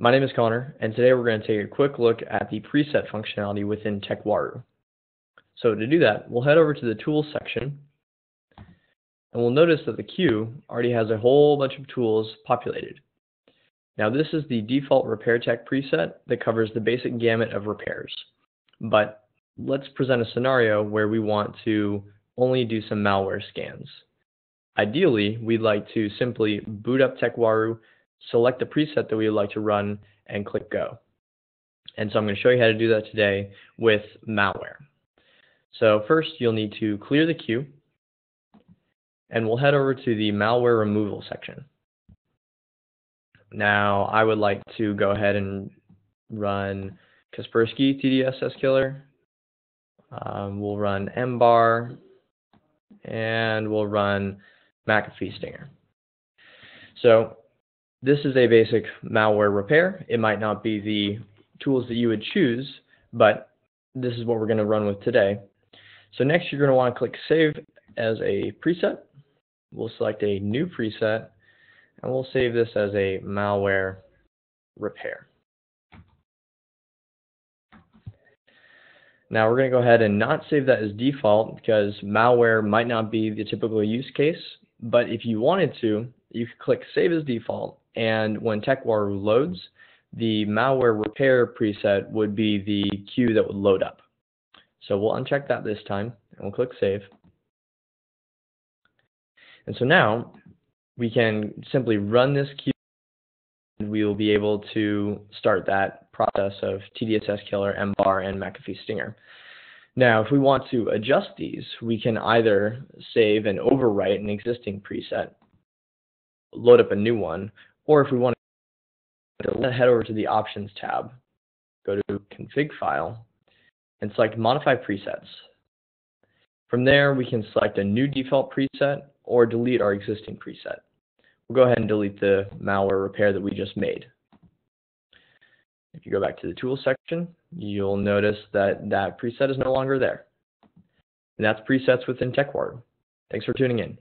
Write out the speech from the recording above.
My name is Connor, and today we're going to take a quick look at the preset functionality within TechWaru. So to do that, we'll head over to the Tools section, and we'll notice that the queue already has a whole bunch of tools populated. Now this is the default Repair Tech preset that covers the basic gamut of repairs. But let's present a scenario where we want to only do some malware scans. Ideally, we'd like to simply boot up TechWaru, select the preset that we would like to run, and click Go. And so I'm going to show you how to do that today with malware. So first, you'll need to clear the queue, and we'll head over to the malware removal section. Now, I would like to go ahead and run Kaspersky TDSS killer. Um, we'll run mbar, and we'll run McAfee Stinger. So this is a basic malware repair. It might not be the tools that you would choose, but this is what we're going to run with today. So next you're going to want to click Save as a preset. We'll select a new preset, and we'll save this as a malware repair. Now we're going to go ahead and not save that as default because malware might not be the typical use case, but if you wanted to, you could click Save as default, and when TechWaru loads, the malware repair preset would be the queue that would load up. So we'll uncheck that this time, and we'll click Save. And so now we can simply run this queue, and we will be able to start that process of TDSS Killer, MBAR, and McAfee Stinger. Now, if we want to adjust these, we can either save and overwrite an existing preset, load up a new one, or if we want to head over to the Options tab, go to Config File, and select Modify Presets. From there, we can select a new default preset or delete our existing preset. We'll go ahead and delete the malware repair that we just made. If you go back to the Tools section, you'll notice that that preset is no longer there. And that's presets within TechWaru. Thanks for tuning in.